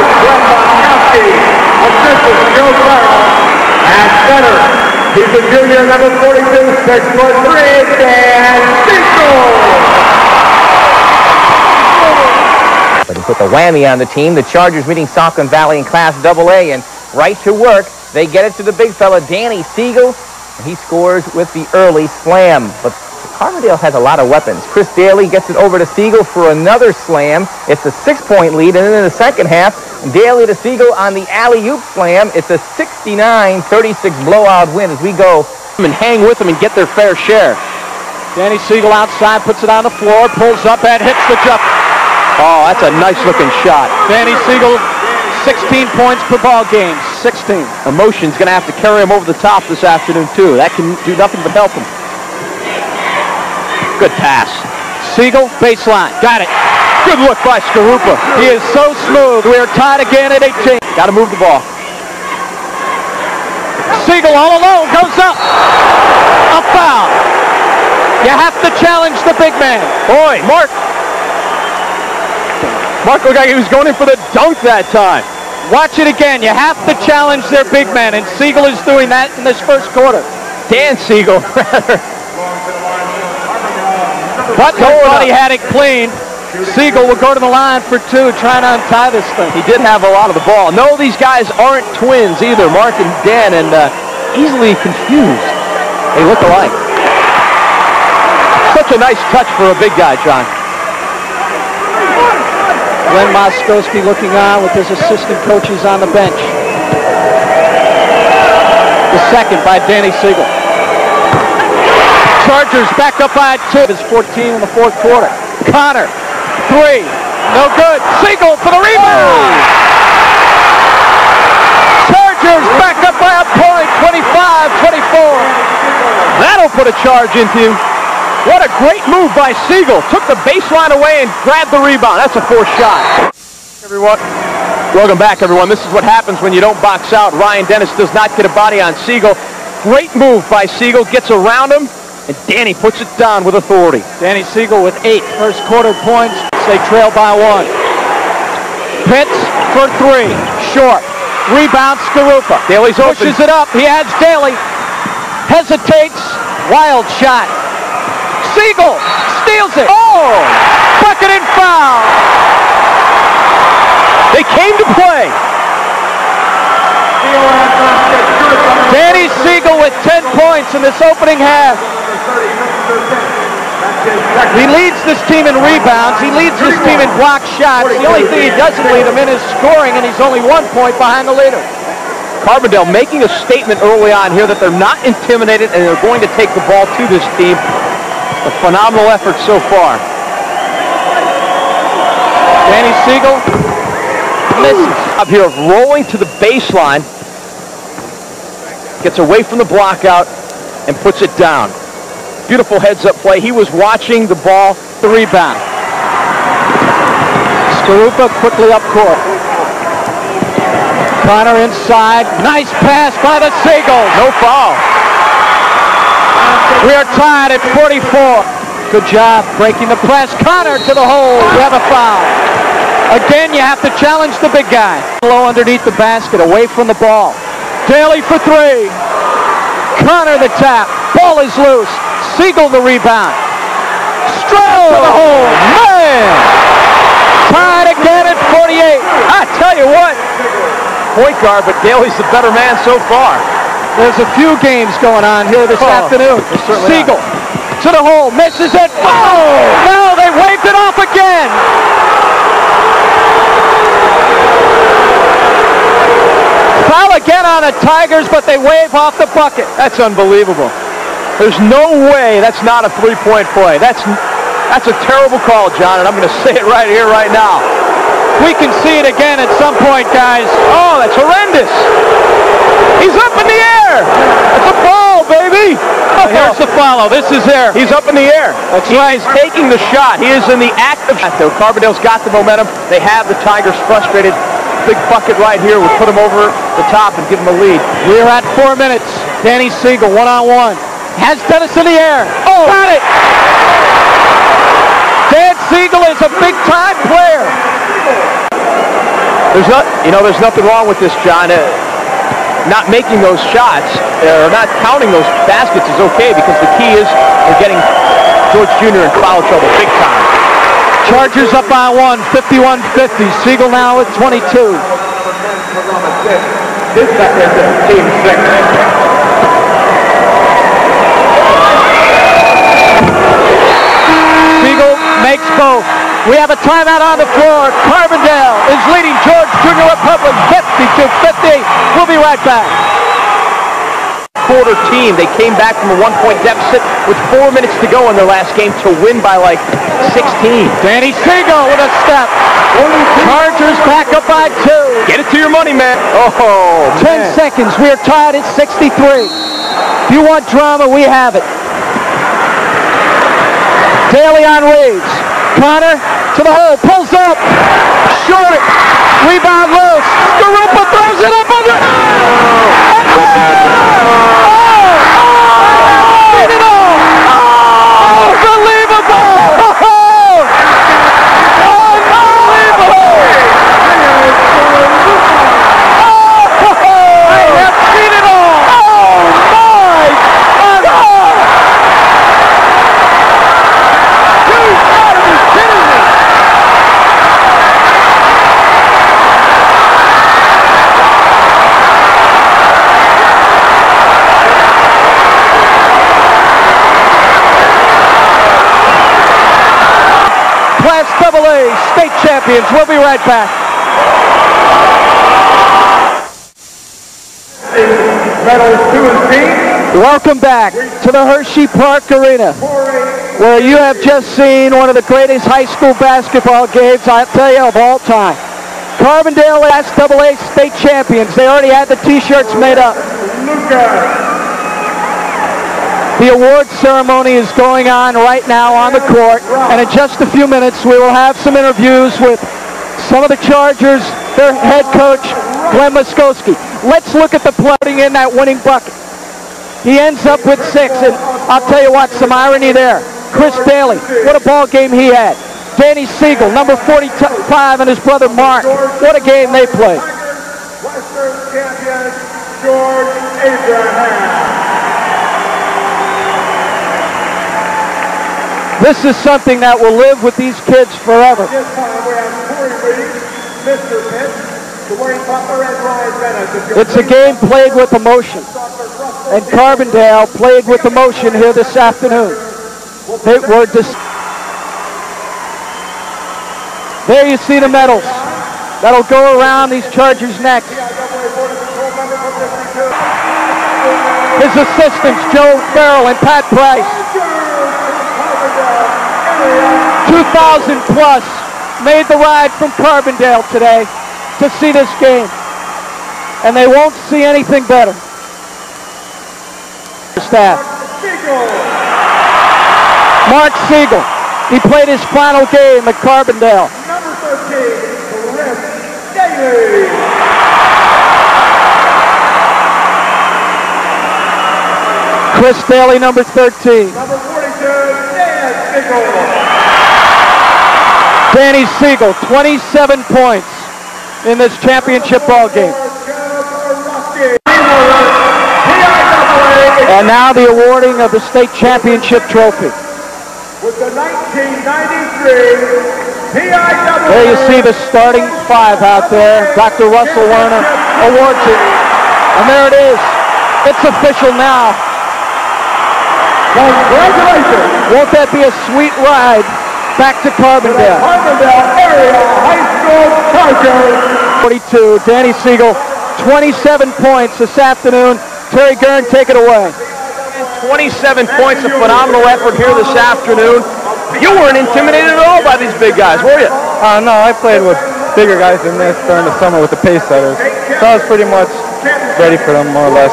coach Bonkowski, assistant Joe Farrell, center, he's a junior, number 42, six foot three, Dan Seigle. But he put the whammy on the team. The Chargers meeting Saucon Valley in Class AA, and right to work, they get it to the big fella, Danny Seigle, and he scores with the early slam. But Carbondale has a lot of weapons. Chris Daly gets it over to Seigle for another slam. It's a six-point lead, and then in the second half, Daly to Seigle on the alley-oop slam. It's a 69-36 blowout win as we go and hang with them and get their fair share. Danny Seigle outside, puts it on the floor, pulls up and hits the jump. Oh, that's a nice looking shot. Danny Seigle, 16 points per ball game. 16. Emotion's going to have to carry him over the top this afternoon, too. That can do nothing but help him. Good pass. Seigle, baseline. Got it. Good look by Skarupa. He is so smooth. We are tied again at 18. Got to move the ball. Seigle all alone goes up. A foul. You have to challenge the big man. Boy, Mark Mark looked like he was going in for the dunk that time. Watch it again. You have to challenge their big man, and Seigle is doing that in this first quarter. Dan Seigle, rather. Butler thought he had it clean. Seigle will go to the line for two, trying to untie this thing. He did have a lot of the ball. No, these guys aren't twins either, Mark and Dan, and uh, easily confused. They look alike. Such a nice touch for a big guy, John. Glenn Moskowski looking on with his assistant coaches on the bench. The second by Danny Seigle. Chargers back up by two. It's 14 in the fourth quarter. Connor, three. No good. Seigle for the rebound. Chargers back up by a point, 25-24. That'll put a charge into you. what a great move by Seigle. Took the baseline away and grabbed the rebound. That's a forced shot. Everyone, welcome back, everyone. This is what happens when you don't box out. Ryan Dennis does not get a body on Seigle. Great move by Seigle. Gets around him, and Danny puts it down with authority. Danny Seigle with eight first quarter points. They trail by one. Pitts for three. Short. Rebound Skarupa. Daly's open. Pushes it up. He adds Daly. Hesitates. Wild shot. Seigle steals it. Oh! Bucket and foul. They came to play. Danny Seigle with 10 points in this opening half. He leads this team in rebounds. He leads this team in block shots. The only thing he doesn't lead them in is scoring, and he's only one point behind the leader. Carbondale making a statement early on here that they're not intimidated and they're going to take the ball to this team. A phenomenal effort so far. Danny Seigle misses. Up here of rolling to the baseline. Gets away from the block out and puts it down. Beautiful heads-up play. He was watching the ball. The rebound. Skarupa quickly up court. Connor inside. Nice pass by the Seagulls. No foul. We are tied at 44. Good job breaking the press. Connor to the hole. We have a foul. Again, you have to challenge the big guy. Low underneath the basket, away from the ball. Daly for three. Connor the tap. Ball is loose. Seigle the rebound. Stroll to the hole. Man! Tied again at 48. I tell you what, point guard, but Daly's the better man so far. There's a few games going on here this Oh, afternoon. Seigle to the hole, misses it. Oh! No, they waved it off again. Foul again on the Tigers, but they wave off the bucket. That's unbelievable. There's no way that's not a three-point play. That's that's a terrible call, John, and I'm going to say it right here, right now. We can see it again at some point, guys. Oh, that's horrendous. He's up in the air. It's a ball, baby. Oh, here's the follow. This is there. He's up in the air. That's he right. is taking the shot. He is in the act of though. Carbondale's got the momentum. They have the Tigers frustrated. Big bucket right here would put him over the top and give him a lead. We're at four minutes. Danny Seigle, one-on-one. Has Dennis in the air. Oh, got it. Dan Seigle is a big-time player. There's not, you know, there's nothing wrong with this, John. Uh, not making those shots or not counting those baskets is okay because the key is we're getting George Jr. in foul trouble big time. Chargers up by one, 51-50. Seigle now at 22. His second team six. Both. We have a timeout on the floor. Carbondale is leading George Junior Republic 52-50. We'll be right back. Quarter team, they came back from a one-point deficit with four minutes to go in their last game to win by like 16. Danny Seigle with a step. Chargers back up by two. Get it to your money, man. Oh, 10 seconds. We are tied at 63. If you want drama, we have it. Daly on Reeves. Connor to the hole. Pulls up. Short. Rebound loose. Skarupa throws it up under. Oh! Oh! Beat it all. Unbelievable. Oh! Unbelievable. Oh! I have seen it all. Oh my God. You gotta be kidding me! Class AA state champions. We'll be right back. Welcome back to the Hershey Park Arena, where you have just seen one of the greatest high school basketball games, I'll tell you, of all time. Carbondale SAA state champions. They already had the t-shirts made up. Lucas. The award ceremony is going on right now on the court, and in just a few minutes we will have some interviews with some of the Chargers, their head coach, Glenn Muskowski. Let's look at the putting in that winning bucket. He ends up with six, and I'll tell you what, some irony there. Chris Daly, what a ball game he had. Danny Seigle, number 45, and his brother Mark. What a game they played. Western champion George Abraham. This is something that will live with these kids forever. This time we have Corey Reed, Mr. Pitts, Dwayne Butler, and Ryan Bennett. It's a game played with emotion. And Carbondale played with emotion here this afternoon. They were dis- there you see the medals. That'll go around these Chargers' necks. His assistants, Joe Farrell and Pat Price. 2,000 plus made the ride from Carbondale today to see this game. And they won't see anything better. Staff. Mark Seigle. He played his final game at Carbondale. Number 13, Chris Daly. Chris Daly, number 13. Number 42, Dan Seigle. Danny Seigle, 27 points in this championship ball game. And now the awarding of the state championship trophy. With the 1993 There you see the starting five out there. Dr. Russell Werner awards it. And there it is. It's official now. Congratulations, Won't that be a sweet ride back to Carbondale? Carbondale Area High School Chargers. 42. Danny Seigle, 27 points this afternoon. Terry Gurn, take it away. 27 points, a phenomenal effort here this afternoon. You weren't intimidated at all by these big guys, were you? Uh, no, I played with bigger guys than this during the summer with the pace setters. So I was pretty much ready for them, more or less.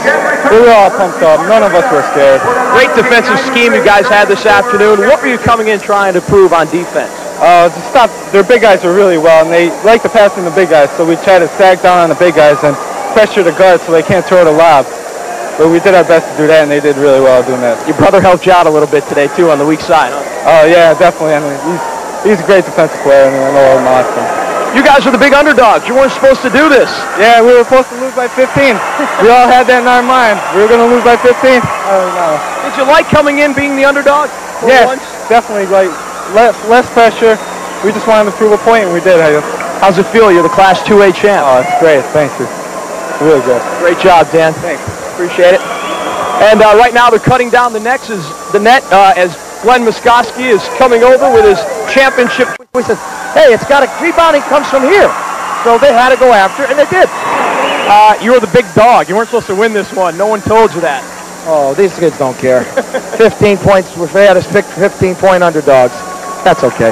We were all pumped up. None of us were scared. Great defensive scheme you guys had this afternoon. What were you coming in trying to prove on defense? Uh, to stop, their big guys are really well, and they like to pass in the big guys. So we try to sag down on the big guys and pressure the guards so they can't throw the lob. But we did our best to do that, and they did really well doing that. Your brother helped you out a little bit today, too, on the weak side. Huh? Oh, yeah, definitely. I mean, he's, he's a great defensive player, and I know him awesome. You guys are the big underdogs. You weren't supposed to do this. Yeah, we were supposed to lose by 15. we all had that in our mind. We were going to lose by 15. Oh, don't. Did you like coming in being the underdog? Yes, once? definitely. Like less less pressure. We just wanted to prove a point, and we did. I guess. How's it feel? You're the Class 2A champ. Oh, it's great. Thank you. Really good. Great job, Dan. Thanks. Appreciate it. And uh, right now they're cutting down the nets is the net uh, as Glenn Muskoski is coming over with his championship. Hey, it's got a rebounding comes from here. So they had to go after it, and they did. Uh, you were the big dog. You weren't supposed to win this one. No one told you that. Oh, these kids don't care. 15 points. They had us pick 15 point underdogs. That's okay.